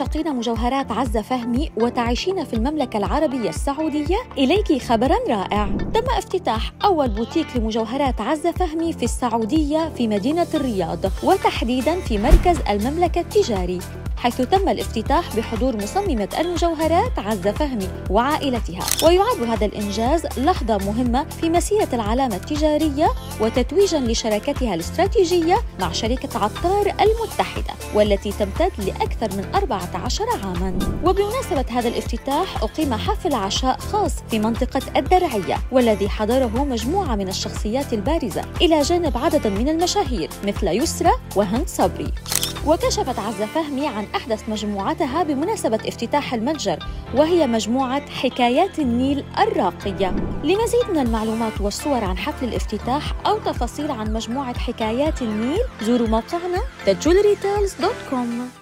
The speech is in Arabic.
عاشقين مجوهرات عزة فهمي وتعيشين في المملكة العربية السعودية؟ إليك خبرا رائع. تم افتتاح أول بوتيك لمجوهرات عزة فهمي في السعودية في مدينة الرياض وتحديدا في مركز المملكة التجاري. حيث تم الافتتاح بحضور مصممة المجوهرات عزة فهمي وعائلتها. ويعد هذا الإنجاز لحظة مهمة في مسيرة العلامة التجارية وتتويجا لشراكتها الاستراتيجية مع شركة عطار المتحدة والتي تمتد لأكثر من 14 عاما. وبمناسبة هذا الافتتاح أقيم حفل عشاء خاص في منطقة الدرعية والذي حضره مجموعة من الشخصيات البارزة إلى جانب عدد من المشاهير مثل يسرى وهند صبري. وكشفت عزة فهمي عن أحدث مجموعتها بمناسبة افتتاح المتجر وهي مجموعة حكايات النيل الراقية. لمزيد من المعلومات والصور عن حفل الافتتاح أو تفاصيل عن مجموعة حكايات النيل زوروا موقعنا thejewelrytales.com